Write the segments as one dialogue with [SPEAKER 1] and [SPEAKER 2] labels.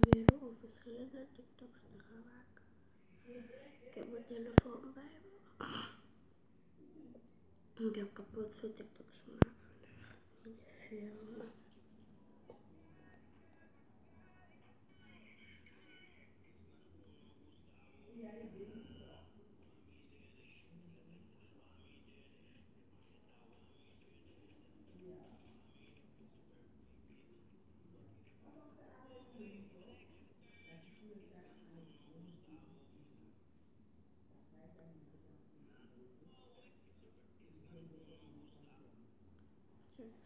[SPEAKER 1] proberen om verschillende TikToks te gaan maken. Ik heb mijn telefoon bij me. Ik heb kapot veel TikToks gemaakt vandaag.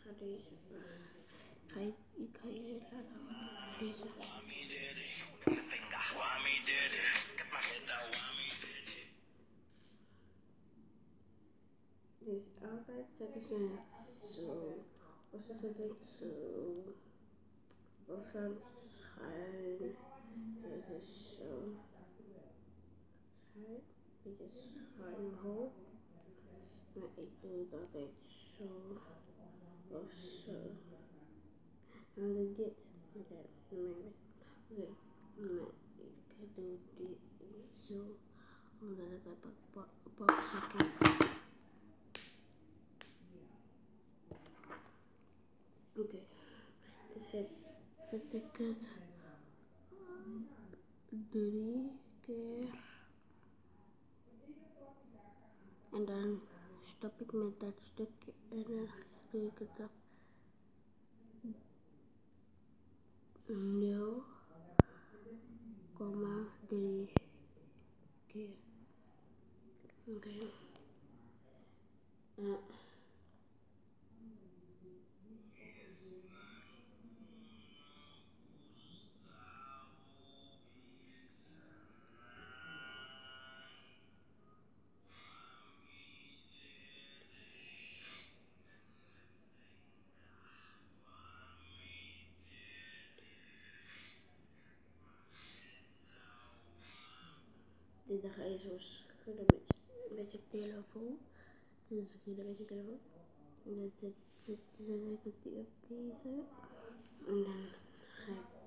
[SPEAKER 1] Ik ga deze. Ik ga, ik ga jullie laten horen. Deze. Dus altijd zetten ze het zo. Of En dan doe ik dit. Oké, nee, oké, nee, ik doe dit zo. Omdat ik heb een pa- pakzakje. Oké, dus zet, zet ik het drie keer. En dan stop ik met dat stukje en nếu có comma delete kia ok à. Dit ga je zo schudden met je, met je telefoon. Dus schudden met je telefoon. En dan zet, die op deze. En dan ga ik